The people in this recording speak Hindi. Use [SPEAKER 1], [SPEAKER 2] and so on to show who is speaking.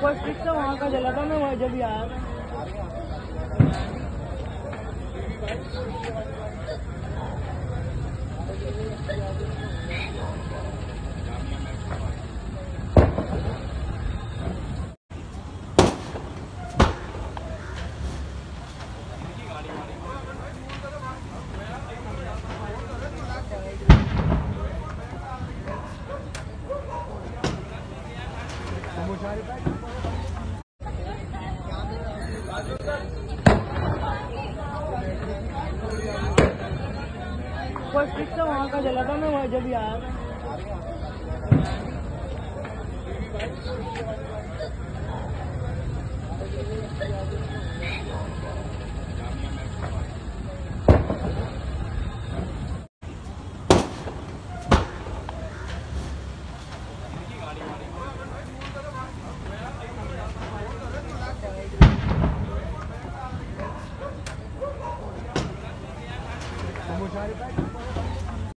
[SPEAKER 1] कोई वहाँ का जला था मैं वहाँ जब यार कोई वहाँ का जला था मैं वहाँ जब यार
[SPEAKER 2] Muharebe.